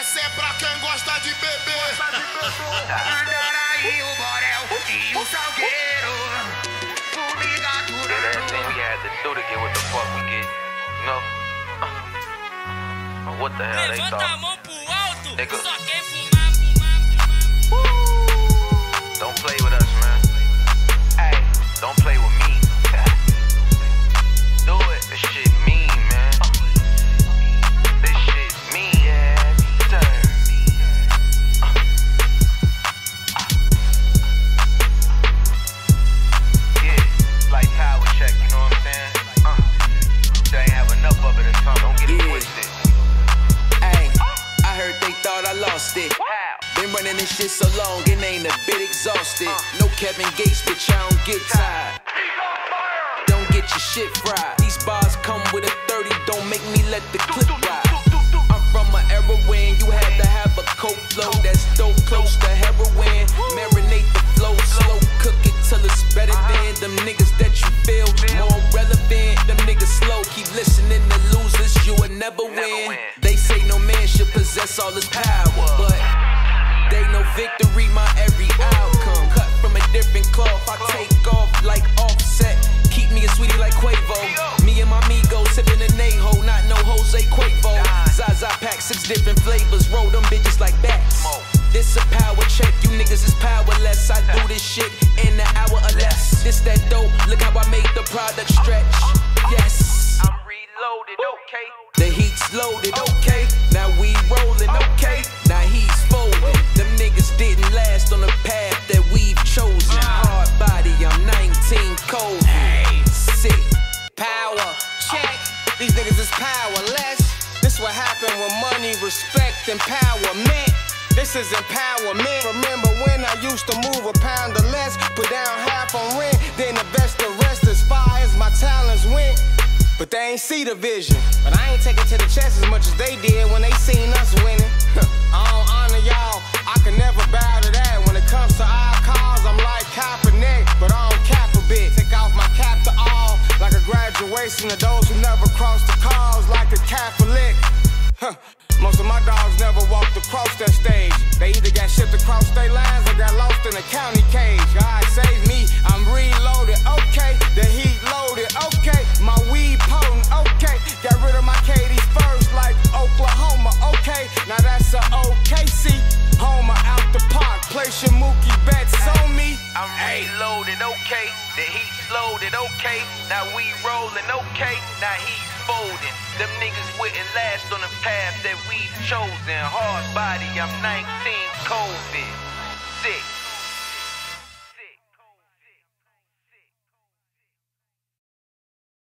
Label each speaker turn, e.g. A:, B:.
A: Essa é pra quem gosta de beber.
B: Andaraí, o Borel e o Salgueiro.
C: We had to do to get what the fuck we get. You know? What the hell they
D: Levanta a mão pro alto,
C: Nigga.
D: só quem fumar,
E: thought I lost it. Been running this shit so long, it ain't a bit exhausted. No Kevin Gates, bitch, I don't get tired. Don't get your shit fried. These bars come with a 30, don't make me let the clip ride. I'm from an era when you had to have a coke flow that's dope close to heroin. Marinate the flow slow, cook it till it's better than them niggas that you feel more relevant. Them niggas slow, keep listening to losers, you will never win. Possess all his power, but they know victory my every outcome. Cut from a different cloth, I take off like Offset. Keep me a Saweetie like Quavo. Me and my amigos sipping a Neho, not no Jose Cuervo. Zaza pack six different flavors, roll them bitches like bats. This a power check, you niggas is powerless. I do this shit in an hour or less. This that dope, look how I make the product stretch. Yes.
C: I'm reloaded, okay?
E: The heat's loaded, okay.
F: Happen when money, respect, empowerment. This is empowerment. Remember when I used to move a pound or less, put down half on rent, then invest the rest as far as my talents went. But they ain't see the vision. But I ain't take it to the chest as much as they did when they seen us winning. I don't honor y'all. I can never bow to that. When it comes to our cause, I'm like Kaepernick, but I don't cap a bit. Take off my cap to all, like a graduation of those who never crossed the cause, like a Catholic. Huh. Most of my dogs never walked across that stage. They either got shipped across state lines or got lost in a county cage. God save me, I'm reloaded, okay. The heat loaded, okay. My weed potent, okay. Got rid of my KDs first, like Oklahoma, okay. Now that's a OKC. Homer out the park, place your Mookie bets on me.
C: I'm reloaded, okay. The heat's loaded, okay. Now we rolling, okay. Now he's folding. Them niggas wouldn't last on the path that we've chosen. Hard body, I'm 19, COVID. Sick.